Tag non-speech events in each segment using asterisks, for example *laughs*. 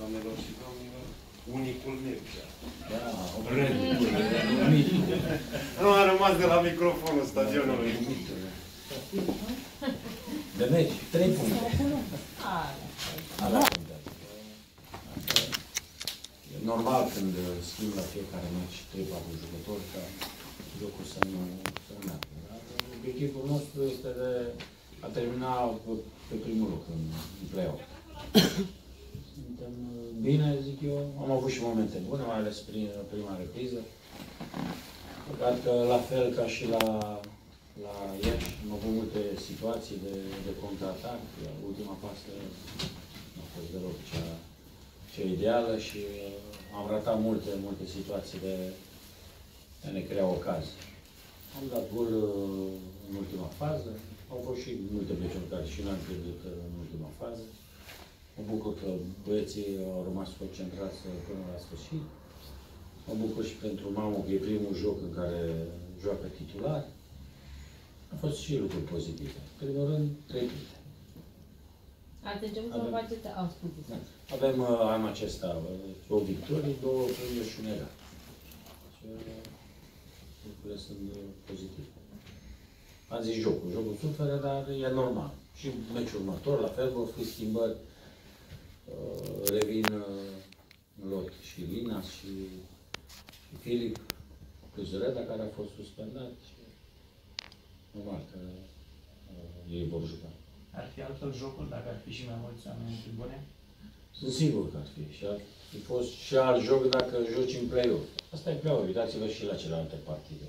Doamnelor și domnilor, unicul Mircea. Da, mitul. Nu a rămas de la microfonul stadionului. De meci, trei puncte. Ah, Alea contează. E normal când schimb la fiecare meci 3-4 jucători ca jocul să nu, să nu meargă. Dar Obiectivul nostru este de a termina pe, pe primul loc în, în play-off. Suntem bine, zic eu. Am avut și momente bune, mai ales prin prima repriză. Păcat că la fel ca și la, la Iași, am avut multe situații de, de contraatac. Ultima pasă nu a fost deloc cea, cea ideală și uh, am ratat multe, multe situații de a ne crea ocazii. Am dat gol uh, în ultima fază. Au fost și multe meciuri care și n-am pierdut uh, în ultima fază. Mă bucur că băieții au rămas concentrați până la sfârșit. Mă bucur și pentru mamă că e primul joc în care joacă titular. A fost și lucruri pozitive. În primul rând, trei puncte. Ați început să Avem- vă faceți... Au spus Da. Avem uh, anul acesta uh, o victorie, două prinderi și un egal. Deci, uh, lucrurile sunt uh, pozitive. Am zis jocul. Jocul suferă, dar e normal. Și meciul următor, la fel, vor fi schimbări. Uh, Revin uh, în lot și Lina și, și Filip, plus Reda, care a fost suspendat. Și normal că uh, ei vor juca. Ar fi altfel jocul dacă ar fi și mai mulți oameni în tribune? Sunt sigur că ar fi. Și ar fi fost și alt joc dacă joci în play-off. Asta e play-off. Uitați-vă și la celelalte partide.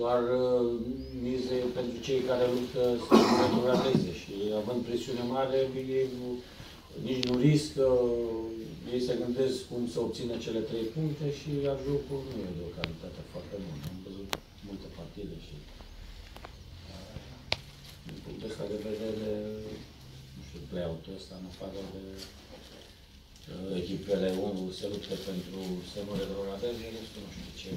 Doar uh, mize pentru cei care luptă să retrogradeze și având presiune mare, ei nu, nici nu riscă, ei se gândesc cum să obțină cele trei puncte și iar jocul nu e de o calitate foarte bună. Am văzut multe partide și uh, din punctul ăsta de vedere, nu știu, play-out-ul ăsta, în afară de uh, echipele, unul se luptă pentru să nu retrogradeze, restul nu știu ce,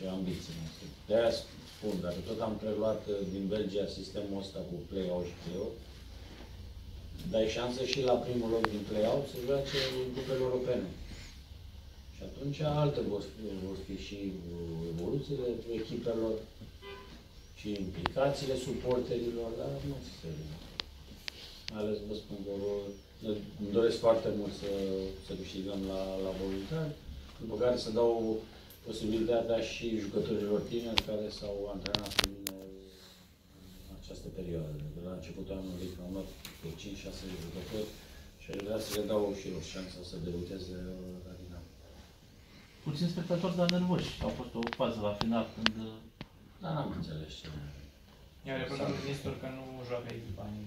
ce ambiții noastre. De aia spun, dacă tot am preluat uh, din Belgia sistemul ăsta cu play-out și play-out, dai șansă și la primul loc din play-out să joace în cupele europene. Și atunci alte vor fi, vor fi și uh, evoluțiile echipelor și implicațiile suporterilor, dar nu se mai ales vă spun că vă, îmi doresc foarte mult să, să câștigăm la, la voluntari, după care să dau posibilitatea și jucătorilor tineri care s-au antrenat cu mine în această perioadă. De la începutul anului, că am luat pe 5-6 jucători și aș vrea să le dau și lor șansa să debuteze la Dinamo. Puțin spectatori, dar nervoși. Au fost o fază la final când... Dar n-am înțeles ce. I-au reproșat lui Nestor că nu joacă echipa în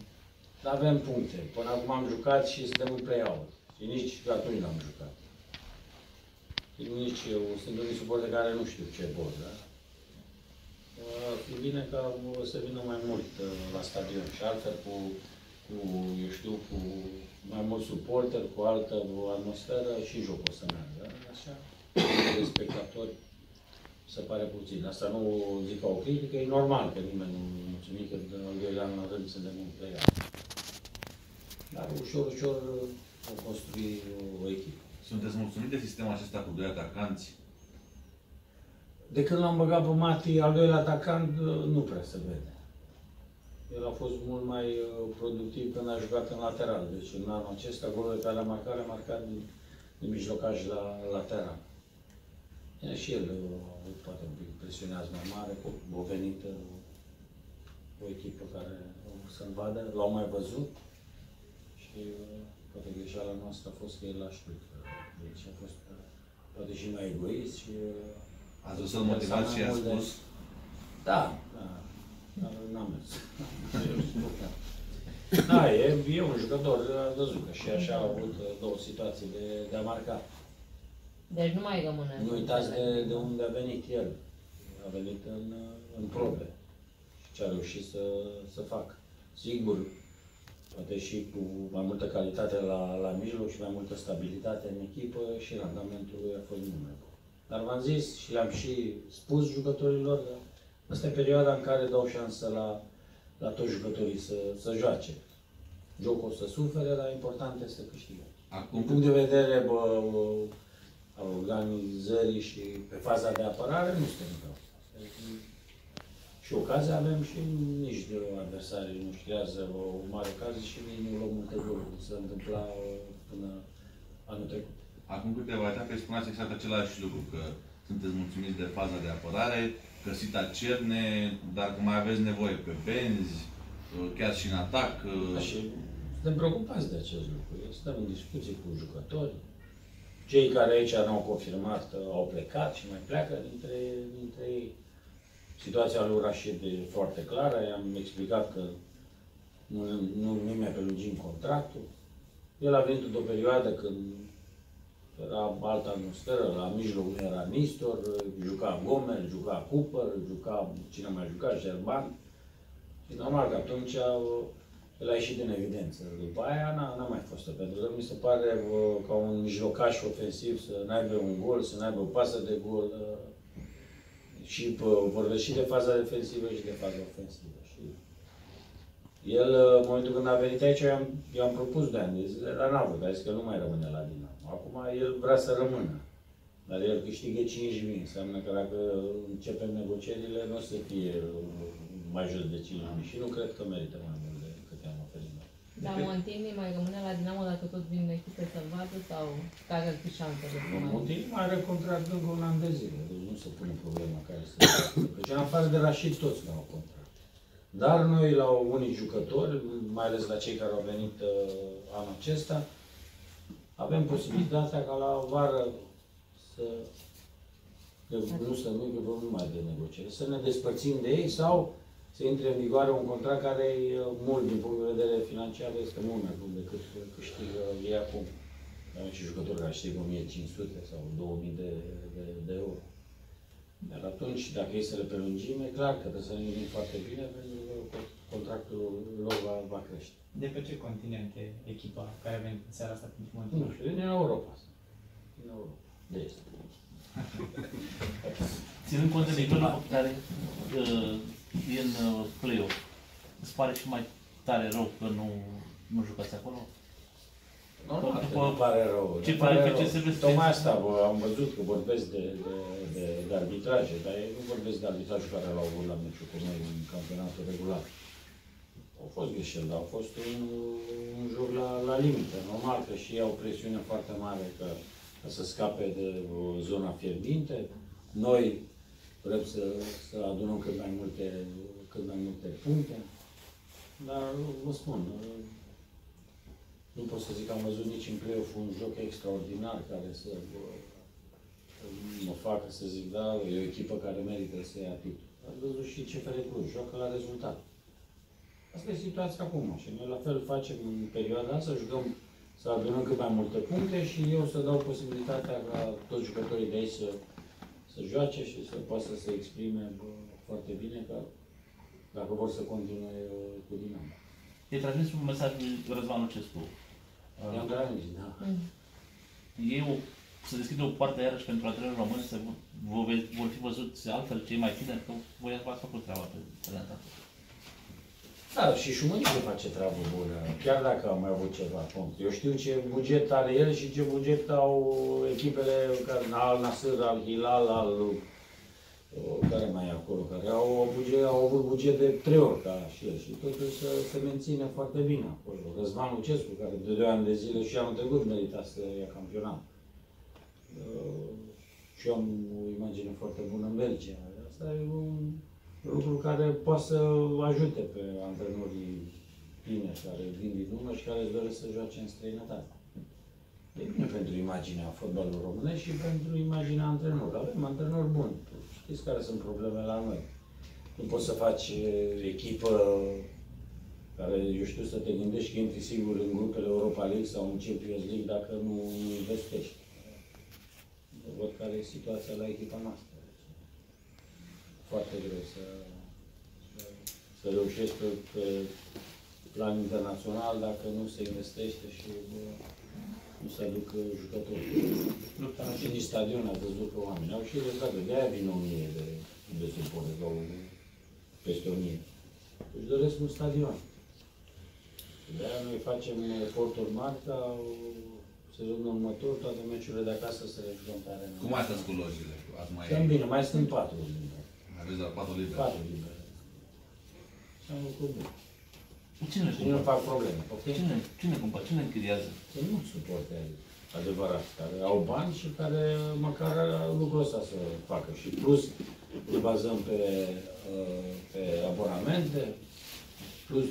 Dar avem puncte. Până acum am jucat și suntem în play-out. Și nici atunci n-am jucat. Și nici eu sunt un suporter care nu știu ce pot, da? Ar fi bine ca o să vină mai mult uh, la stadion și altfel cu, cu, eu știu, cu mai mult suporter, cu altă atmosferă și jocul o să meargă. da? Așa, de spectatori se pare puțin. Asta nu zic ca o critică, e normal că nimeni nu e mulțumit că de al doilea an la rând suntem în play Dar ușor, ușor o construi o, o echipă. Sunteți mulțumit de sistemul acesta cu doi atacanți? De când l-am băgat pe Mati, al doilea atacant, nu prea se vede. El a fost mult mai uh, productiv când a jucat în lateral. Deci în anul acesta, golurile pe alea marcare, a marcat din, din mijlocaj la lateral. E, și el uh, poate un pic presionează mai mare, cu o venită, o echipă care o să-l vadă, l-au mai văzut și uh, poate greșeala noastră a fost că el l-a știut. Deci a fost uh, poate și mai egoist și uh, Ați vrut să-l motivați și i-a Mult de- spus? Da, da. Dar n-am mers. *laughs* Da, e, e un jucător, ați văzut că și așa a avut uh, două situații de, de a marca. Deci nu mai rămâne. Nu uitați de, de unde a venit el. A venit în, uh, în probe. Și ce a reușit să, să facă. Sigur, poate și cu mai multă calitate la, la mijloc și mai multă stabilitate în echipă și randamentul lui a fost mult mai bun. Dar v-am zis și le-am și spus jucătorilor că asta e perioada în care dau șansă la, la toți jucătorii să, să joace. Jocul o să sufere, dar important este să câștigă. Din Acum, punct de vedere bă, al organizării și pe faza de apărare, nu suntem rău. Și ocazia avem și nici de adversarii nu creează o mare ocazie și nici nu luăm multe goluri, cum se întâmpla uh, până anul trecut. acum câteva etape spuneați exact același lucru, că sunteți mulțumiți de faza de apărare, că Sita cerne, dar că mai aveți nevoie pe benzi, chiar și în atac. Și suntem preocupați de acest lucru. Stăm în discuții cu jucători. Cei care aici n-au confirmat uh, au plecat și mai pleacă dintre, dintre ei. Situația lui Rashid e foarte clară. I-am explicat că nu, nu, nu mai prelungim contractul. El a venit într-o perioadă când era altă atmosferă, la mijloc nu era Nistor, juca Gomer, juca Cooper, juca, cine mai juca, Gerban. Și normal că atunci uh, el a ieșit în evidență. După aia n-a, n-a mai fost pentru că mi se pare uh, ca un mijlocaș ofensiv să n-aibă un gol, să n-aibă o pasă de gol. Uh, Și uh, vorbesc și de faza defensivă și de faza ofensivă. Și el, uh, în momentul când a venit aici, i-am, i-am propus de ani de zile, dar n-a vrut, a zis că nu mai rămâne la Dinamo. Acum el vrea să rămână. Dar el câștigă 5.000, înseamnă că dacă începem negocierile, nu o să fie uh, mai jos de 5.000 și nu cred că merită mai mult decât i-am oferit noi. Dar Montini mai rămâne la Dinamo dacă tot vin echipe să vadă sau care ar fi șansele? să mai- Montini mai are contract încă un an de zile, deci nu se pune problema care să... Deci în afară de Rashid toți nu au contract. Dar noi la unii jucători, mai ales la cei care au venit uh, anul acesta, avem posibilitatea ca la vară să că nu să nu, că vorbim numai de negociere, să ne despărțim de ei sau să intre în vigoare un contract care e uh, mult din punct de vedere financiar, este mult mai bun decât câștigă ei acum. Avem și jucători care câștigă 1500 sau 2000 de, de, de euro. Dar atunci, dacă e să le prelungim, e clar că trebuie să ne gândim foarte bine, pentru că contractul lor va, va crește. De pe ce continent e echipa care a venit în seara asta pentru Nu Montini? știu, din Europa. Din Europa. De est. Ținând cont de nivelul care uh, e în uh, play-off, îți pare și mai tare rău că nu, nu jucați acolo? Normal, că După- nu pare rău. ce ne pare pare că rău. CSV este- Tocmai asta bă, am văzut că vorbesc de, de, de, de arbitraje, dar ei nu vorbesc de arbitrajul care l-au avut la meciul cu noi în campionatul regulat. Au fost greșeli, dar au fost un, un joc la, la limită. Normal că și ei au presiune foarte mare că, ca să scape de o zona fierbinte. Noi vrem să, să adunăm cât mai multe, cât mai multe puncte. Dar vă spun, nu pot să zic că am văzut nici în play un joc extraordinar care să să mă facă să zic, da, e o echipă care merită să ia titlul. Ați văzut și CFR Cluj, joacă la rezultat. Asta e situația acum și noi la fel facem în perioada asta, jucăm să adunăm cât mai multe puncte și eu să dau posibilitatea ca toți jucătorii de aici să, să joace și să poată să se exprime bă, foarte bine că dacă vor să continue uh, cu Dinamo. E transmis un mesaj lui Răzvan Lucescu. I-am Uh, transmis, da. Mm. e o, să deschide o poartă iarăși pentru antrenorul român, să vă, ve- vor fi văzuți altfel cei mai tineri, că voi v-ați făcut treaba pe terenul Da, și Șumănică face treabă bună, chiar dacă am mai avut ceva punct. Eu știu ce buget are el și ce buget au echipele care, al Nasr, al Hilal, al uh, care mai e acolo, care au, buget, au avut buget de trei ori ca și el și totuși se, se menține foarte bine acolo. Răzvan Lucescu, care de 2 ani de zile și anul trecut merita să ia campionat. Uh, și eu am o imagine foarte bună în Belgia. Asta e un lucru care poate să ajute pe antrenorii tineri care vin din lume și care își doresc să joace în străinătate. E bine pentru imaginea fotbalului românesc și pentru imaginea antrenorilor. Avem antrenori buni. Știți care sunt problemele la noi. Nu poți să faci e, echipă care, eu știu, să te gândești că intri sigur în grupele Europa League sau în Champions League dacă nu investești. Văd care e situația la echipa noastră. Foarte greu să, să, să reușești pe, pe plan internațional dacă nu se investește și bă, nu se aduc uh, jucători. Dar și nici stadion a văzut că oamenii au și rezultate. De-aia vin o mie de, de suporteri, sau peste o mie. Își doresc un stadion. de aia noi facem eforturi mari ca sezonul următor, toate meciurile de acasă să le jucăm pe arena. Cum mai stați cu lojile? Ați mai... Stăm bine, mai sunt patru libere. Aveți doar patru libere. Patru libere. Și am lucru bun. Cine le Și nu cumpără? fac probleme. poftim? Cine, cine cumpără? Cine închiriază? Sunt mulți suporteri adevărat, care au bani și care măcar lucrul ăsta să facă. Și plus ne bazăm pe, uh, pe abonamente, plus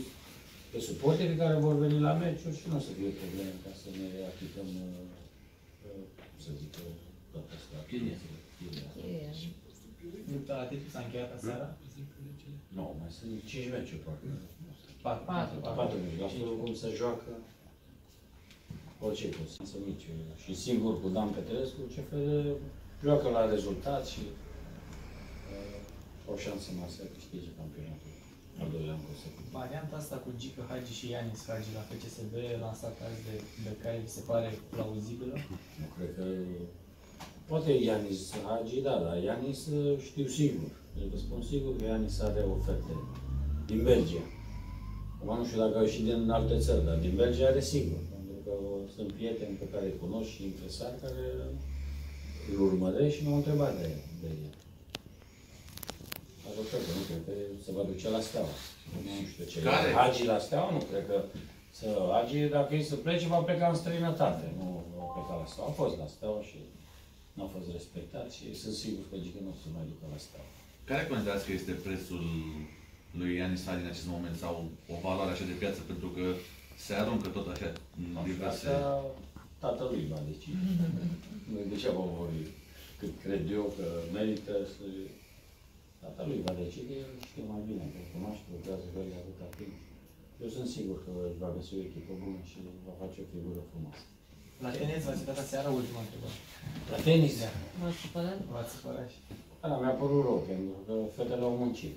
pe suporterii care vor veni la meciuri și nu o să fie probleme ca să ne achităm, uh, uh, cum să zic, uh, toată asta. Chiria. Chiria. E, Lupta la titlu s-a încheiat aseară? Nu, mai sunt 5 meciuri, parcă. Patru. Patru. Patru meciuri, la fel cum se joacă orice cu sunt mici. Și sigur cu Dan Petrescu, ce fel joacă la rezultat și uh, o șansă mare să câștige campionatul. Al doilea an consecutiv. Varianta asta cu Gică Hagi și Ianis Hagi la FCSB, lansat azi de, de care vi se pare plauzibilă? Nu cred că... Poate Ianis Hagi, da, dar Ianis uh, știu sigur. Eu vă spun sigur că Ianis are oferte din Belgia. Acum nu știu dacă și din alte țări, dar din Belgia are sigur. Pentru că sunt prieteni pe care îi cunosc și impresari care îl urmăresc și m-au întrebat de, de el. Dar eu cred că nu cred că se va duce la Steaua. Nu știu ce. Care? Hagi la Steaua, nu cred că să Hagi, dacă e să plece, va pleca în străinătate. Nu va pleca la Steaua. A fost la Steaua și nu a fost respectat și sunt sigur că Gică nu o să mai ducă la Steaua. Care considerați că este prețul lui Ianis Hagi în acest moment sau o valoare așa de piață pentru că se aruncă tot așa în diverse... Asta tatălui va decide. Nu e degeaba vorbi cât cred eu că merită să... Tatălui va decide, el știe mai bine, că îl cunoaște, lucrează cu el de atâta timp. Eu sunt sigur că își va găsi o echipă bună și va face o figură frumoasă. La tenis v-ați uitat aseară ultima întrebare. La tenis, Da. m-ați supărat? V-ați supărat și... da, mi-a părut rău, pentru că fetele au muncit.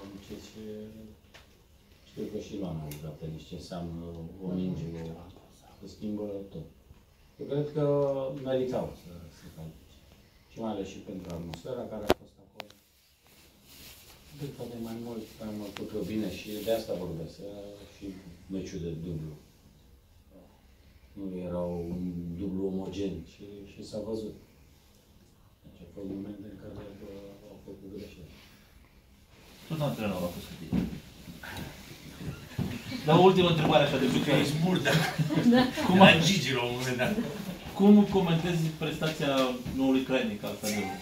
Au muncit și știu că și Luana a jucat tenis, ce înseamnă o minge, o, se schimbă tot. Eu cred că meritau să se califice. Și mai ales și pentru atmosfera care a fost acolo. De poate mai mult am făcut eu bine și de asta vorbesc. Era și meciul de dublu. Nu erau un dublu omogen și, și s-a văzut. Deci au fost momente în care bă, au făcut greșeli. Tot antrenorul a fost cu tine. La ultima întrebare așa de Că bucări. ești murdă. Cum, Mai Gigi la un moment dat. cum comentezi prestația noului cranic al stadionului?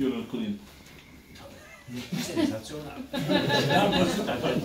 Ionel Culin. Senzațional. N-am văzut atunci.